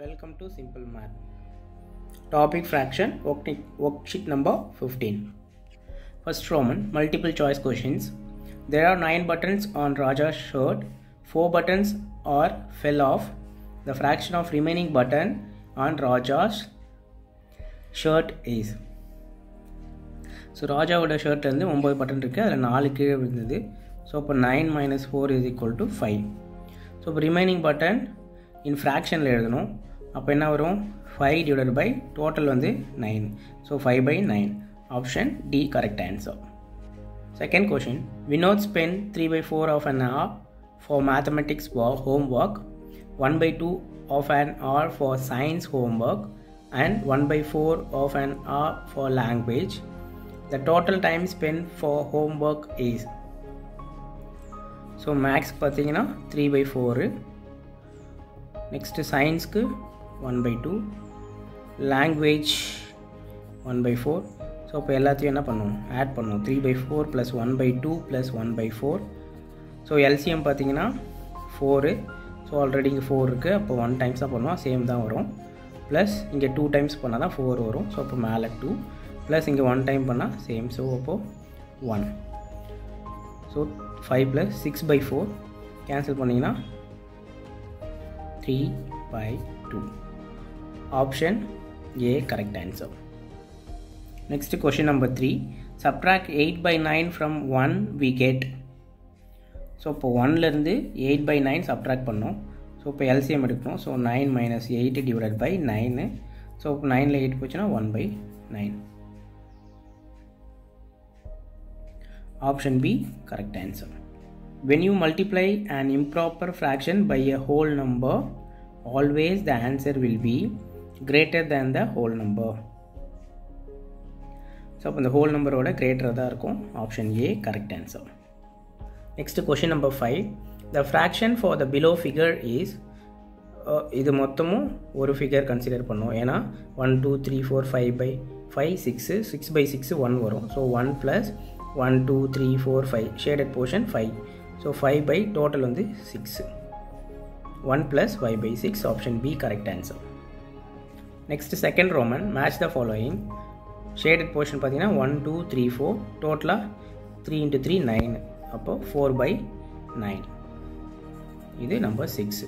Welcome to Simple Math. Topic fraction, worksheet worksheet number 15. First Roman, multiple choice questions. There are 9 buttons on Raja's shirt. 4 buttons are fell off. The fraction of remaining button on Raja's shirt is. So ராஜாவோட ஷர்ட்லேருந்து ஒம்பது button இருக்குது அதில் நாலு கீழே விழுந்தது so இப்போ nine minus four is equal to five so இப்போ ரிமைனிங் பட்டன் இன் ஃப்ராக்ஷனில் எழுதணும் அப்போ என்ன வரும்? ஃபைவ் டிவைடட் பை டோட்டல் வந்து nine so five by nine option D correct answer second question Vinod spent three by four of an hour for mathematics homework one by two of an hour for science homework and one by four of an hour for language the total time spent for homework is? So maths பார்த்தீங்கன்னா three by four next சயின்ஸ்க்கு one by two language one by four so இப்போ எல்லாத்தையும் என்ன பண்ணுவோம் add பண்ணுவோம் three by four plus one by two plus one by four so LCM பார்த்தீங்கன்னா four so already இங்கே four இருக்குது அப்போ ஒன் டைம்ஸ் தான் பண்ணுவோம். சேம் தான் வரும். ப்ளஸ் இங்கே டூ டைம்ஸ் பண்ணால் தான் ஃபோர் வரும். ஸோ அப்போ மேலே டூ ப்ளஸ் இங்கே ஒன் டைம் பண்ணால் சேம் ஸோ அப்போது one so five plus six by four cancel பண்ணிங்கன்னா three by two option A correct answer next question number three subtract eight by nine from one we get so இப்போ ஒன்லேருந்து eight by nine subtract பண்ணோம். So இப்போ LCM எடுக்கணும் so nine minus eight divide by nine so இப்போ நைனில் eight போச்சுன்னா one by nine Option B correct answer. When you multiply an improper fraction by a whole number, always the answer will be greater than the whole number. So அப்போ இந்த whole நம்பரோட கிரேட்டராக தான் இருக்கும். Option A correct answer next question number five the fraction for the below figure is இது மொத்தமும் ஒரு figure consider பண்ணோம். ஏன்னா one two three four five by five six six by six one வரும். So one plus one two three four five shaded portion five so five by total வந்து six one plus five by six option B correct answer next second Roman match the following shaded portion பார்த்தீங்கன்னா one two three four டோட்டலாக three into three nine அப்போது four by nine இது number six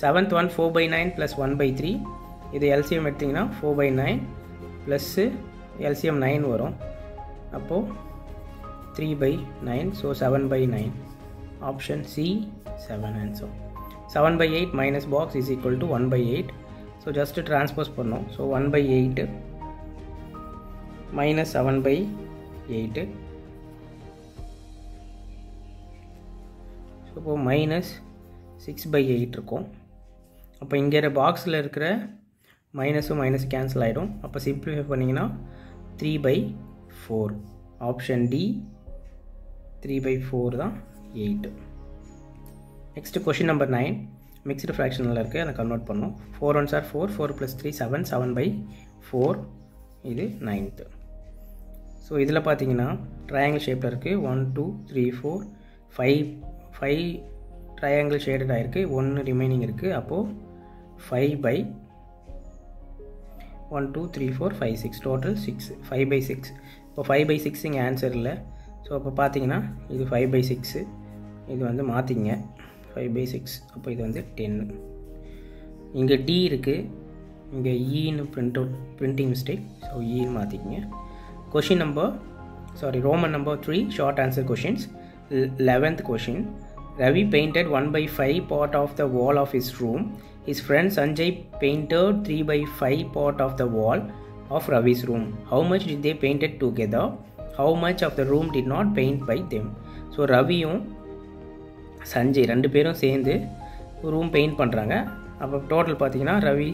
seventh one four by nine plus one by three இது LCM எடுத்திங்கன்னா four by nine plus LCM nine வரும். அப்போது three by nine so seven by nine option C seven answer seven by eight minus box is equal to one by eight so just transpose பண்ணோம். So one by eight minus seven by eight so இப்போ minus six by eight இருக்கும். அப்போ இங்கே பாக்ஸில் இருக்கிற மைனஸும் minus cancel ஆகிடும் அப்போ சிம்பிளிஃபை பண்ணிங்கன்னா three by four option D three by four தான் eight next question number nine mixed ஃப்ராக்ஷனில் இருக்குது அதை கன்வெர்ட் பண்ணோம். Four one sir four four plus three seven seven by four இது நைன்த்து ஸோ இதில் பார்த்தீங்கன்னா ட்ரையாங்கிள் ஷேப்பில் இருக்குது one two three four five five triangle shaded ஆகிருக்கு ஒன்று ரிமைனிங் இருக்குது அப்போது five by one two three four five six total six five by six இப்போ ஃபைவ் பை சிக்ஸ் இங்கே ஆன்சர் இல்லை ஸோ அப்போ பார்த்தீங்கன்னா இது ஃபைவ் பை சிக்ஸு இது வந்து மாற்றிங்க ஃபைவ் பை சிக்ஸ் அப்போ இது வந்து டென்னு இங்கே டி இருக்குது இங்கே ஈன்னு print out printing mistake so ஈன்னு மாற்றிக்கிங்க question number sorry Roman number three short answer questions eleventh question Ravi painted one by five part of the wall of his room his friend Sanjay painted 3 by 5 part of the wall of Ravi's room. How much did they paint it together? How much of the room did not paint by them? So ரவியும் சஞ்சய் ரெண்டு பேரும் சேர்ந்து room paint பண்ணுறாங்க அப்போ total பார்த்தீங்கன்னா Ravi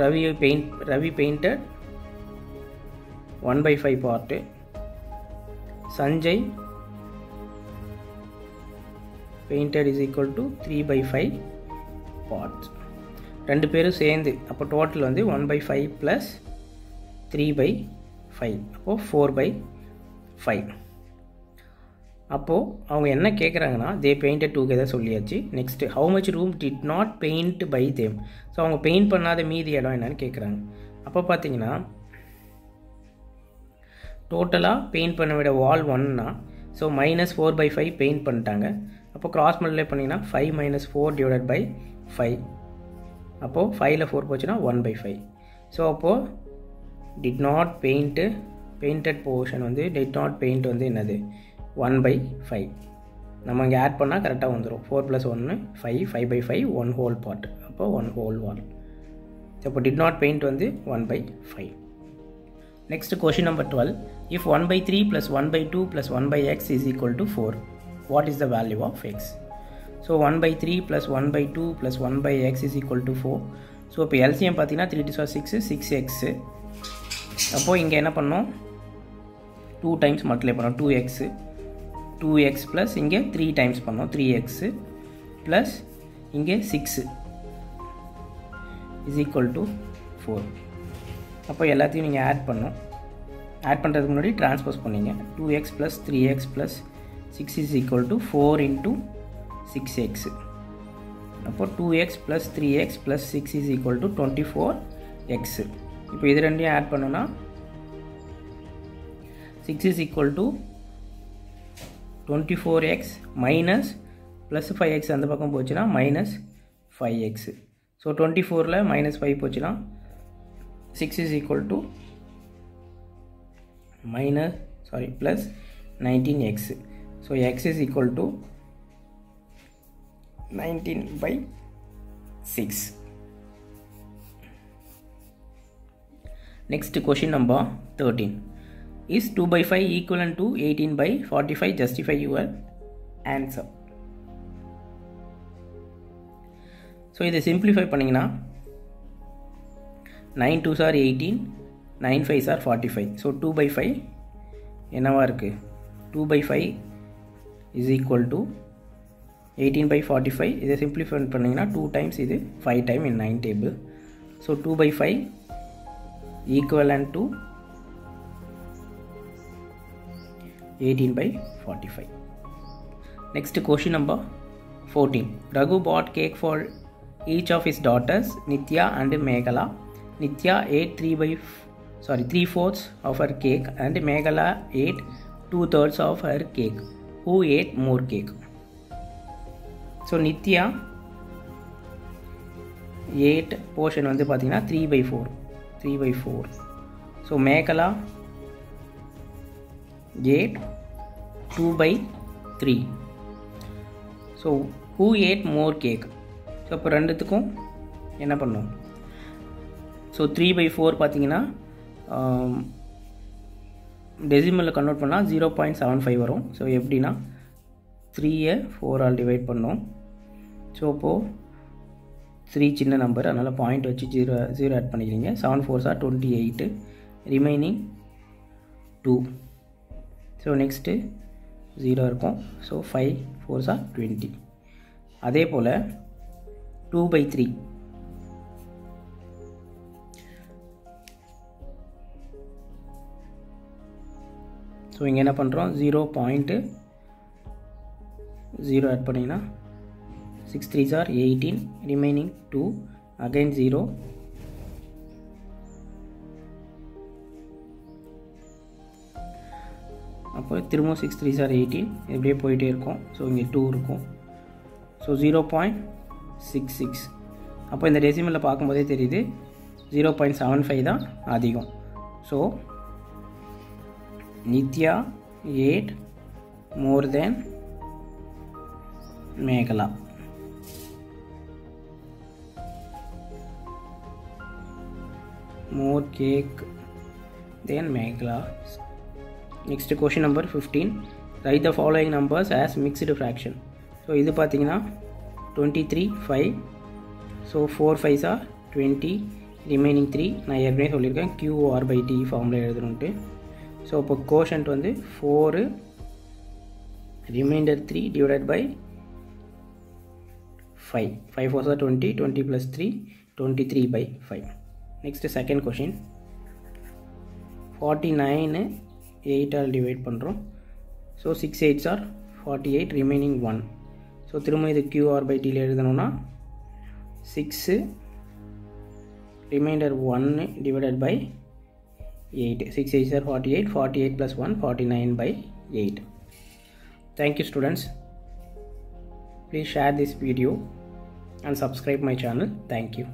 Ravi paint Ravi painted one by five part Sanjay painted is equal to three by five parts ரெண்டு பேரும் சேர்ந்து அப்போ டோட்டல் வந்து one by five plus three by five அப்போது ஃபோர் பை ஃபைவ் அப்போது அவங்க என்ன கேட்குறாங்கன்னா தே பெயிண்டட் டூகெதர் சொல்லியாச்சு. Next how much room did not paint by them so அவங்க பெயிண்ட் பண்ணாத மீதி இடம் என்னன்னு கேட்குறாங்க அப்போ பார்த்தீங்கன்னா டோட்டலாக பெயிண்ட் பண்ண விட வால் ஒன்னா so minus four by five paint பண்ணிட்டாங்க. அப்போ கிராஸ் மல்டிப்ளை பண்ணிங்கன்னா five minus four divided by five அப்போது ஃபைவ்ல ஃபோர் போச்சுன்னா ஒன் பை ஃபைவ் ஸோ அப்போது did not paint painted portion வந்து டிட் நாட் பெயிண்ட் வந்து என்னது? ஒன் பை ஃபைவ் நம்ம இங்கே ஆட் பண்ணால் கரெக்டாக வந்துடும் ஃபோர் ப்ளஸ் ஒன்று five five by five one whole part அப்போ ஒன் ஹோல் வால் இப்போ டிட் நாட் பெயிண்ட் வந்து one by five next question number twelve if one by three plus one by two plus one by x is equal to four what is the value of x so one by three plus one by two plus one by x is equal to four so இப்போ LCM பார்த்தீங்கன்னா three two சார் six six x அப்போது இங்கே என்ன பண்ணோம்? Two times multiply பண்ணோம். Two x two x plus இங்கே three times பண்ணோம். த்ரீ எக்ஸு ப்ளஸ் இங்கே six is equal to four அப்போ எல்லாத்தையும் நீங்கள் ஆட் பண்ணும் ஆட் பண்ணுறதுக்கு முன்னாடி ட்ரான்ஸ்போஸ் பண்ணிங்க. Two x plus three x plus six is equal to four into six x அப்போ two x plus three x plus six is equal to twenty four x இப்போ இது ரெண்டையும் ஆட் பண்ணோன்னா six is equal to twenty four x minus plus five x அந்த பக்கம் போச்சுன்னா minus five x so twenty ஃபோரில் minus five போச்சுன்னா six is equal to minus sorry plus nineteen x so x is equal to nineteen by six Next question number 13. Is 2 by 5 equivalent to 18 by 45? Justify your answer. So இதை simplify பண்ணிங்கன்னா nine two sir eighteen nine five sir forty five so two by five என்னவா இருக்குது two by five is equal to eighteen by forty five இதை simplify பண்ணிங்கன்னா two times இது five time in nine table so two by five equivalent to 18 by 45. Next question number 14. Raghu bought cake for each of his daughters Nitya and Meghala. Nitya ate 3 by f- sorry 3 fourths of her cake and Meghala ate 2 thirds of her cake. Who ate more cake? So Nitya ate portion வந்து பார்த்தீங்கன்னா three by four three by four so Megala ate two by three so who ate more cake so இப்போ ரெண்டுத்துக்கும் என்ன பண்ணோம்? So three by four பார்த்தீங்கன்னா டெசிமலில் convert பண்ணால் zero point seven five வரும். ஸோ எப்படின்னா த்ரீயை ஃபோரால் டிவைட் பண்ணோம். ஸோ இப்போது த்ரீ சின்ன நம்பர் அதனால் பாயிண்ட் வச்சு ஜீரோ ஜீரோ ஆட் பண்ணிக்கிறீங்க. Seven four sir twenty eight remaining two so next zero இருக்கும். So five four are twenty அதே போல் டூ பை த்ரீ ஸோ இங்கே என்ன பண்ணுறோம் ஜீரோ பாயிண்ட்டு ஜீரோ ஆட் பண்ணிங்கன்னா six three are eighteen remaining two again zero அப்போ திரும்ப six three sir eighteen இப்படியே போயிட்டே இருக்கும். ஸோ இங்கே டூ இருக்கும். So zero point six six அப்போ இந்த டெசிமலில் பார்க்கும்போதே தெரியுது. ஜீரோ பாயிண்ட் செவன் ஃபைவ் தான் அதிகம். So Nithya ate more than Mekala. More cake than Meghala. Next question number 15. Write the following numbers as mixed fraction so இது பார்த்தீங்கன்னா twenty three five so four ஃபைவ்ஸா twenty remaining three நான் ஏற்கனவே சொல்லியிருக்கேன். QR by D ஃபார்மில் எழுதணுன்ட்டு so இப்போ quotient வந்து four remainder three divided by five five four sir twenty twenty plus three twenty three by five next second question forty nine எயிட்டால் divide பண்ணுறோம் so six eights are forty eight remaining one so திரும்ப இது QR by டியில் எழுதணும்னா six reminder ஒன்று divided by eight six eight sir forty eight forty eight plus one forty nine by eight thank you students please share this video and subscribe my channel. Thank you.